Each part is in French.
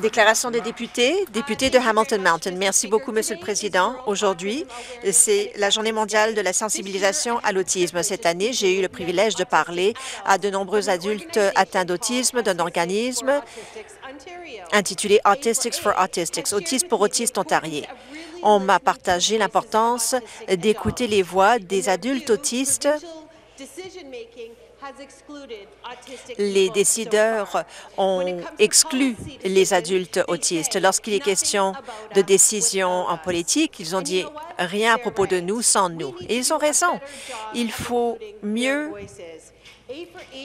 Déclaration des députés, député de Hamilton Mountain. Merci beaucoup, Monsieur le Président. Aujourd'hui, c'est la Journée mondiale de la sensibilisation à l'autisme. Cette année, j'ai eu le privilège de parler à de nombreux adultes atteints d'autisme d'un organisme intitulé Autistics for Autistics, Autistes pour autistes ontariens. On m'a partagé l'importance d'écouter les voix des adultes autistes les décideurs ont exclu les adultes autistes. Lorsqu'il est question de décisions en politique, ils ont dit rien à propos de nous sans nous. Et ils ont raison. Il faut mieux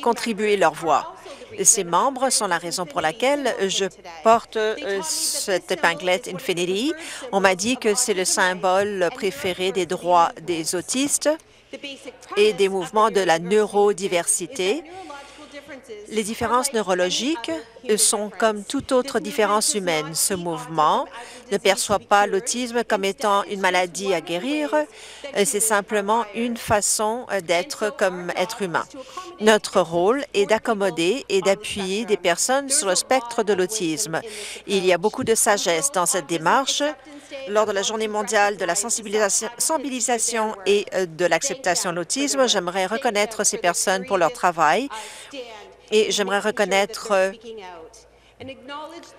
contribuer leur voix. Ces membres sont la raison pour laquelle je porte euh, cette épinglette Infinity. On m'a dit que c'est le symbole préféré des droits des autistes et des mouvements de la neurodiversité. Les différences neurologiques sont comme toute autre différence humaine. Ce mouvement ne perçoit pas l'autisme comme étant une maladie à guérir, c'est simplement une façon d'être comme être humain. Notre rôle est d'accommoder et d'appuyer des personnes sur le spectre de l'autisme. Il y a beaucoup de sagesse dans cette démarche lors de la Journée mondiale de la sensibilisation et euh, de l'acceptation de l'autisme. J'aimerais reconnaître ces personnes pour leur travail et j'aimerais reconnaître euh,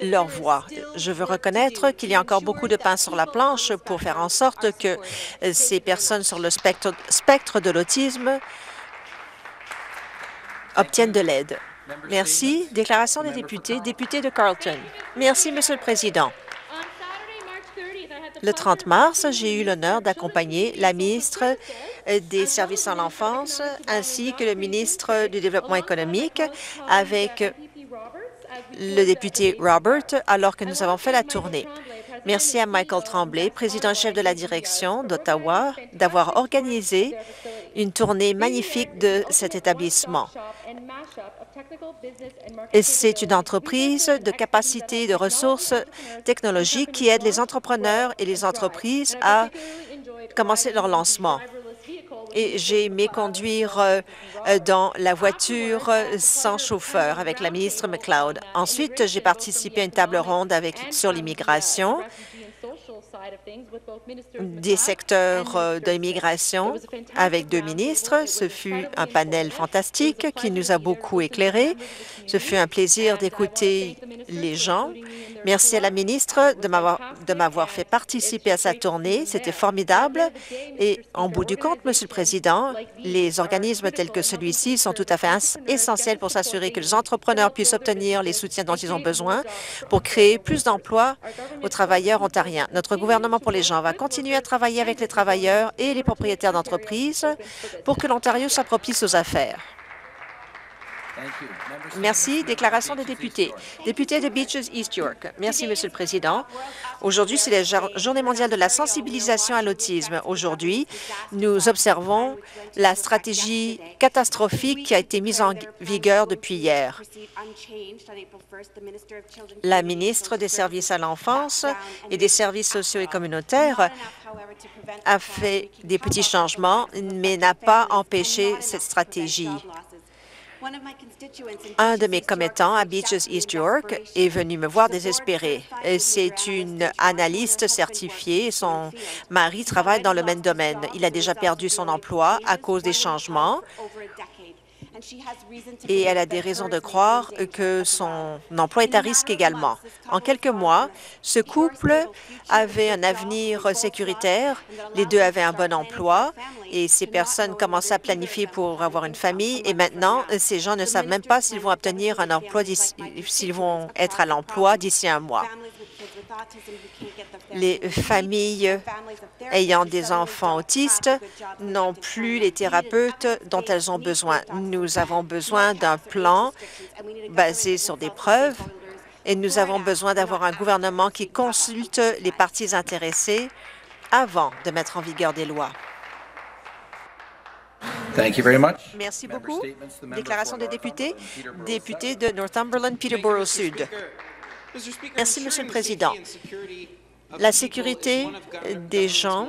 leur voix. Je veux reconnaître qu'il y a encore beaucoup de pain sur la planche pour faire en sorte que euh, ces personnes sur le spectre, de l'autisme obtiennent de l'aide. Merci. Déclaration des députés. Député de Carleton. Merci, Monsieur le Président. Le 30 mars, j'ai eu l'honneur d'accompagner la ministre des Services à l'enfance ainsi que le ministre du Développement économique avec le député Robert alors que nous avons fait la tournée. Merci à Michael Tremblay, président-chef de la direction d'Ottawa, d'avoir organisé une tournée magnifique de cet établissement. C'est une entreprise de capacité de ressources technologiques qui aide les entrepreneurs et les entreprises à commencer leur lancement et j'ai aimé conduire euh, dans la voiture sans chauffeur avec la ministre McLeod. Ensuite, j'ai participé à une table ronde avec, sur l'immigration des secteurs euh, de l'immigration avec deux ministres. Ce fut un panel fantastique qui nous a beaucoup éclairés. Ce fut un plaisir d'écouter les gens. Merci à la ministre de m'avoir fait participer à sa tournée. C'était formidable. Et en bout du compte, Monsieur le Président, les organismes tels que celui-ci sont tout à fait essentiels pour s'assurer que les entrepreneurs puissent obtenir les soutiens dont ils ont besoin pour créer plus d'emplois aux travailleurs ontariens. Notre gouvernement pour les gens va continuer à travailler avec les travailleurs et les propriétaires d'entreprises pour que l'Ontario soit propice aux affaires. Merci. Déclaration des députés. Député de Beaches East York. Merci, Monsieur le Président. Aujourd'hui, c'est la Journée mondiale de la sensibilisation à l'autisme. Aujourd'hui, nous observons la stratégie catastrophique qui a été mise en vigueur depuis hier. La ministre des Services à l'enfance et des services sociaux et communautaires a fait des petits changements, mais n'a pas empêché cette stratégie. Un de mes commettants à Beaches East York est venu me voir désespéré. C'est une analyste certifiée. Son mari travaille dans le même domaine. Il a déjà perdu son emploi à cause des changements et elle a des raisons de croire que son emploi est à risque également. En quelques mois, ce couple avait un avenir sécuritaire, les deux avaient un bon emploi et ces personnes commençaient à planifier pour avoir une famille. Et maintenant, ces gens ne savent même pas s'ils vont obtenir un emploi, s'ils vont être à l'emploi d'ici un mois les familles ayant des enfants autistes n'ont plus les thérapeutes dont elles ont besoin. Nous avons besoin d'un plan basé sur des preuves et nous avons besoin d'avoir un gouvernement qui consulte les parties intéressées avant de mettre en vigueur des lois. Merci beaucoup. Déclaration des députés. Député de Northumberland, Peterborough Sud. Merci, Monsieur le Président. La sécurité des gens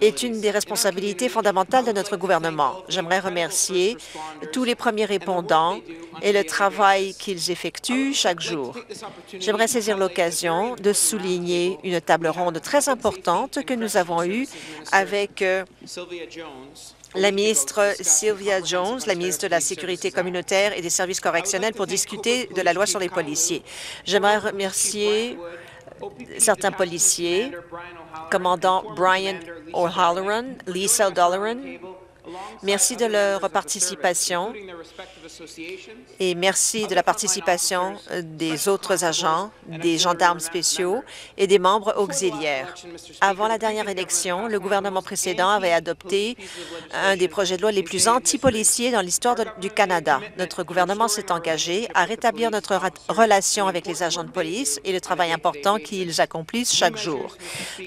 est une des responsabilités fondamentales de notre gouvernement. J'aimerais remercier tous les premiers répondants et le travail qu'ils effectuent chaque jour. J'aimerais saisir l'occasion de souligner une table ronde très importante que nous avons eue avec euh, la ministre Sylvia Jones, la ministre de la Sécurité communautaire et des services correctionnels, pour discuter de la loi sur les policiers. J'aimerais remercier certains policiers, commandant Brian O'Halloran, Lisa O'Dollaran, Merci de leur participation et merci de la participation des autres agents, des gendarmes spéciaux et des membres auxiliaires. Avant la dernière élection, le gouvernement précédent avait adopté un des projets de loi les plus anti-policiers dans l'histoire du Canada. Notre gouvernement s'est engagé à rétablir notre relation avec les agents de police et le travail important qu'ils accomplissent chaque jour.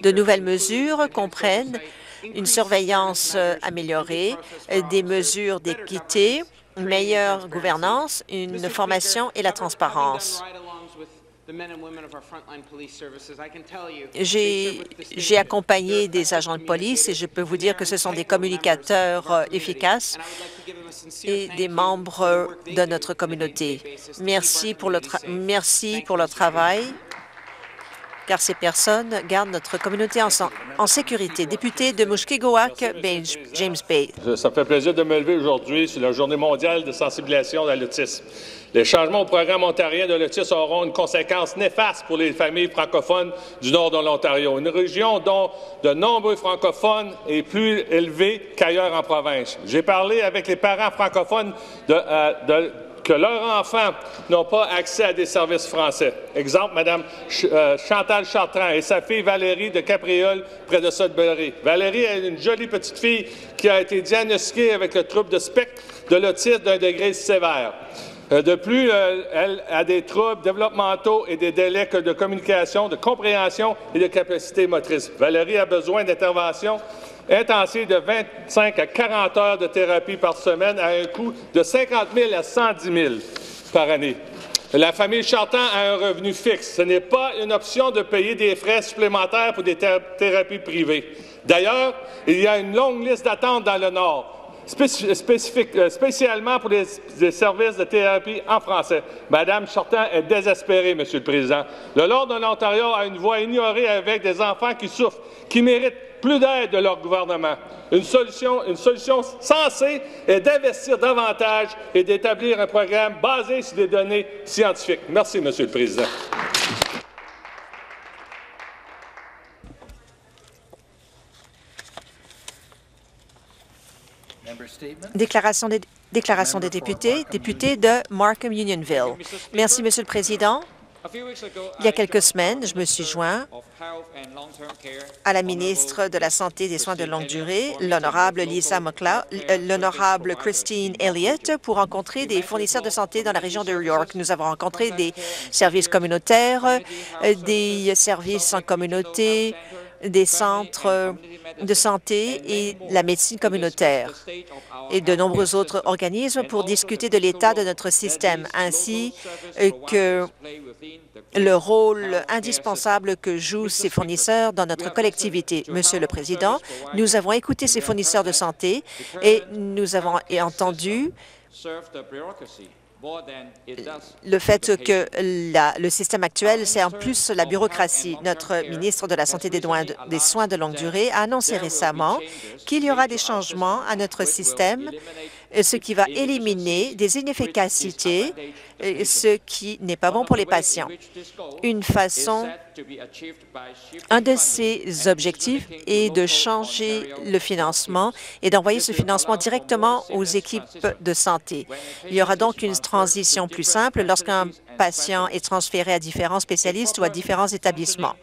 De nouvelles mesures comprennent une surveillance euh, améliorée, euh, des mesures d'équité, une meilleure gouvernance, une formation et la transparence. J'ai accompagné des agents de police et je peux vous dire que ce sont des communicateurs euh, efficaces et des membres de notre communauté. Merci pour le, merci pour leur travail car ces personnes gardent notre communauté en, sécurité. Député de Mushkegowuk, James Bay. Ça fait plaisir de me lever aujourd'hui sur la Journée mondiale de sensibilisation à l'autisme. Les changements au programme ontarien de l'autisme auront une conséquence néfaste pour les familles francophones du nord de l'Ontario, une région dont de nombreux francophones est plus élevé qu'ailleurs en province. J'ai parlé avec les parents francophones de, euh, de que leurs enfants n'ont pas accès à des services français. Exemple, Mme euh, Chantal Chartrand et sa fille Valérie de Capriole, près de Sudbury. Valérie est une jolie petite fille qui a été diagnostiquée avec le trouble de spectre de l'autisme d'un degré sévère. Euh, de plus, euh, elle a des troubles développementaux et des délais de communication, de compréhension et de capacité motrice. Valérie a besoin d'intervention intensive de 25 à 40 heures de thérapie par semaine à un coût de 50 000 à 110 000 par année. La famille Chartan a un revenu fixe. Ce n'est pas une option de payer des frais supplémentaires pour des thérapies privées. D'ailleurs, il y a une longue liste d'attente dans le Nord. Euh, spécialement pour les, services de thérapie en français. Madame Chartan est désespérée, Monsieur le Président. Le Nord de l'Ontario a une voix ignorée avec des enfants qui souffrent, qui méritent plus d'aide de leur gouvernement. Une solution, une solution sensée est d'investir davantage et d'établir un programme basé sur des données scientifiques. Merci, Monsieur le Président. Déclaration des, déclaration des députés, député de Markham Unionville. Merci, Monsieur le Président. Il y a quelques semaines, je me suis joint à la ministre de la Santé et des soins de longue durée, l'honorable Lisa McLeod, euh, l'honorable Christine Elliott, pour rencontrer des fournisseurs de santé dans la région de New York. Nous avons rencontré des services communautaires, euh, des services en communauté, des centres de santé et la médecine communautaire et de nombreux autres organismes pour discuter de l'état de notre système, ainsi que le rôle indispensable que jouent ces fournisseurs dans notre collectivité. Monsieur le Président, nous avons écouté ces fournisseurs de santé et nous avons entendu le fait que le système actuel sert plus la bureaucratie. Notre ministre de la Santé des Soins de longue durée a annoncé récemment qu'il y aura des changements à notre système ce qui va éliminer des inefficacités, ce qui n'est pas bon pour les patients. Une façon, un de ces objectifs est de changer le financement et d'envoyer ce financement directement aux équipes de santé. Il y aura donc une transition plus simple lorsqu'un patient est transféré à différents spécialistes ou à différents établissements.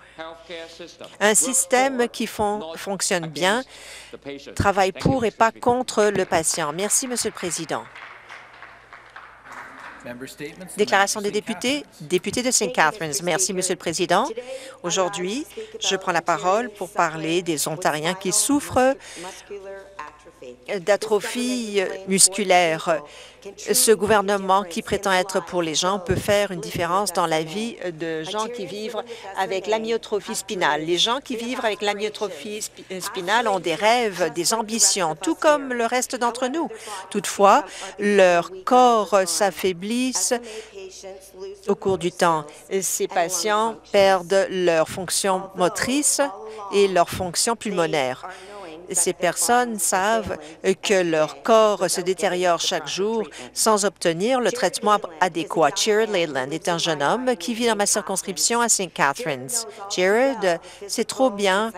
Un système qui fonctionne bien travaille pour et pas contre le patient. Merci, Monsieur le Président. Déclaration des députés, député de St. Catharines. Merci, Monsieur le Président. Aujourd'hui, je prends la parole pour parler des Ontariens qui souffrent d'atrophie musculaire. Ce gouvernement qui prétend être pour les gens peut faire une différence dans la vie de gens qui vivent avec l'amyotrophie spinale. Les gens qui vivent avec l'amyotrophie spinale ont des rêves, des ambitions, tout comme le reste d'entre nous. Toutefois, leur corps s'affaiblissent au cours du temps. Ces patients perdent leur fonction motrice et leur fonction pulmonaire ces personnes savent que leur corps se détériore chaque jour sans obtenir le traitement adéquat. Jared Leyland est un jeune homme qui vit dans ma circonscription à St. Catharines. Jared sait trop bien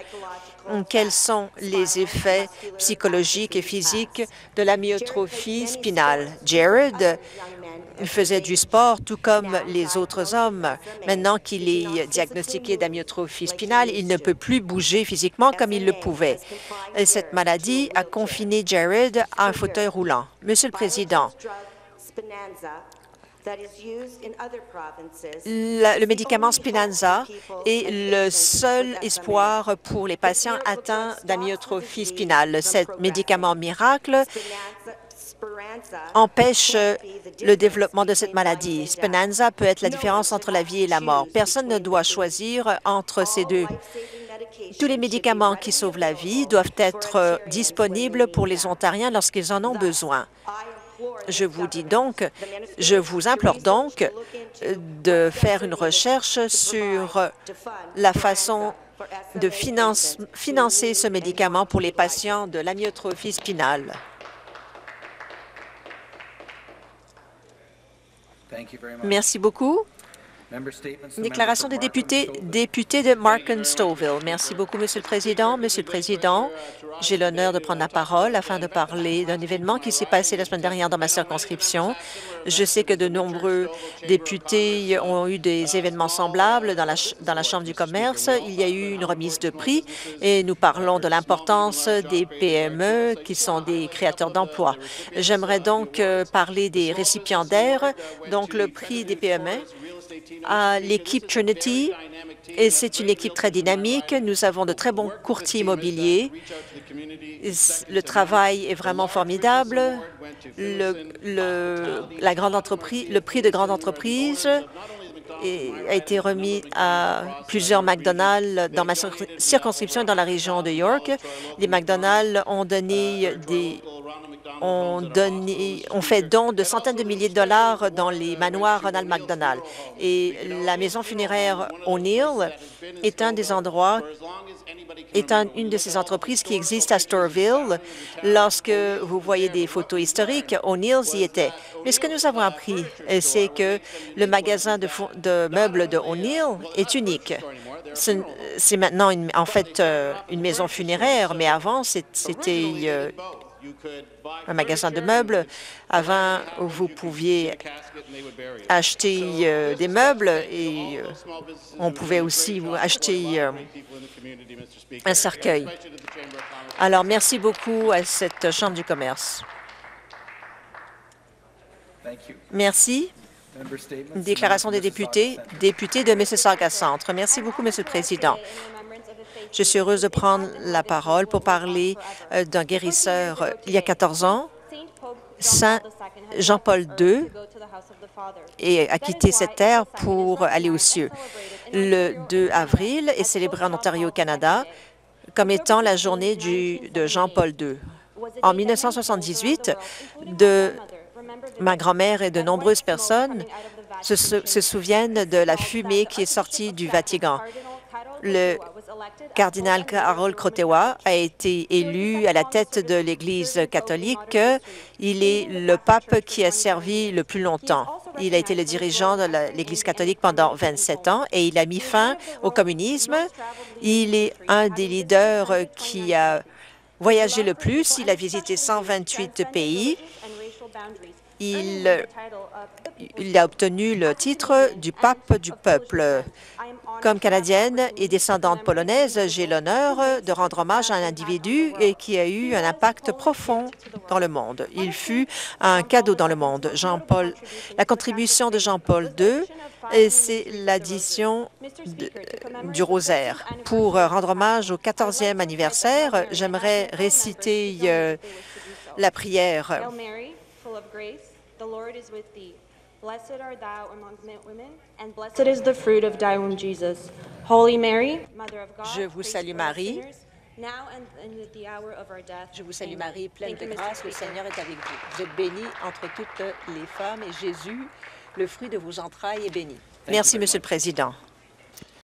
quels sont les effets psychologiques et physiques de la myotrophie spinale? Jared faisait du sport tout comme les autres hommes. Maintenant qu'il est diagnostiqué d'amyotrophie spinale, il ne peut plus bouger physiquement comme il le pouvait. cette maladie a confiné Jared à un fauteuil roulant. Monsieur le Président, le, médicament Spinanza est le seul espoir pour les patients atteints d'amyotrophie spinale. Cet médicament miracle empêche le développement de cette maladie. Spinanza peut être la différence entre la vie et la mort. Personne ne doit choisir entre ces deux. Tous les médicaments qui sauvent la vie doivent être disponibles pour les Ontariens lorsqu'ils en ont besoin. Je vous dis donc, je vous implore donc de faire une recherche sur la façon de financer ce médicament pour les patients de l'amyotrophie spinale. Merci beaucoup. Déclaration des députés, député de Markham Stouffville. Merci beaucoup, Monsieur le Président. Monsieur le Président, j'ai l'honneur de prendre la parole afin de parler d'un événement qui s'est passé la semaine dernière dans ma circonscription. Je sais que de nombreux députés ont eu des événements semblables dans la, dans la Chambre du commerce. Il y a eu une remise de prix et nous parlons de l'importance des PME qui sont des créateurs d'emplois. J'aimerais donc euh, parler des récipiendaires, donc le prix des PME à l'équipe Trinity et c'est une équipe très dynamique. Nous avons de très bons courtiers immobiliers. Le travail est vraiment formidable. Le, la grande entreprise, le prix de grande entreprise a été remis à plusieurs McDonald's dans ma circonscription et dans la région de York. Les McDonald's ont donné des ont, fait don de centaines de milliers de dollars dans les manoirs Ronald McDonald. Et la maison funéraire O'Neill est un des endroits est une de ces entreprises qui existe à Storeville. Lorsque vous voyez des photos historiques, O'Neill's y était. Mais ce que nous avons appris, c'est que le magasin de, de meubles de O'Neill est unique. C'est maintenant en fait euh, une maison funéraire, mais avant, c'était euh, un magasin de meubles. Avant, vous pouviez acheter euh, des meubles et euh, on pouvait aussi acheter euh, un cercueil. Alors, merci beaucoup à cette Chambre du commerce. Merci. Déclaration des députés, député de Mississauga Centre. Merci beaucoup, Monsieur le Président. Je suis heureuse de prendre la parole pour parler euh, d'un guérisseur il y a 14 ans, Saint Jean-Paul II, et a quitté cette terre pour aller aux cieux. Le 2 avril est célébré en Ontario, Canada, comme étant la journée de Jean-Paul II. En 1978, de ma grand-mère et de nombreuses personnes se, souviennent de la fumée qui est sortie du Vatican. Cardinal Carol Crotewa a été élu à la tête de l'Église catholique. Il est le pape qui a servi le plus longtemps. Il a été le dirigeant de l'Église catholique pendant 27 ans et il a mis fin au communisme. Il est un des leaders qui a voyagé le plus. Il a visité 128 pays. Il, il, a obtenu le titre du pape du peuple. Comme Canadienne et descendante polonaise, j'ai l'honneur de rendre hommage à un individu qui a eu un impact profond dans le monde. Il fut un cadeau dans le monde. Jean-Paul, la contribution de Jean-Paul II, c'est l'addition du rosaire. Pour rendre hommage au 14e anniversaire, j'aimerais réciter euh, La prière. Lord is with thee. Blessed art thou among women, and blessed is the fruit of thy womb, Jesus. Holy Mary, Mother of God, Je vous salue Marie. now and at the hour of our death. Je vous salue Amen. Marie, pleine Thank de grâce, le. Seigneur est avec vous. Vous êtes bénie entre toutes les femmes et Jésus, le fruit de vos entrailles, est béni. Merci, Monsieur le Président.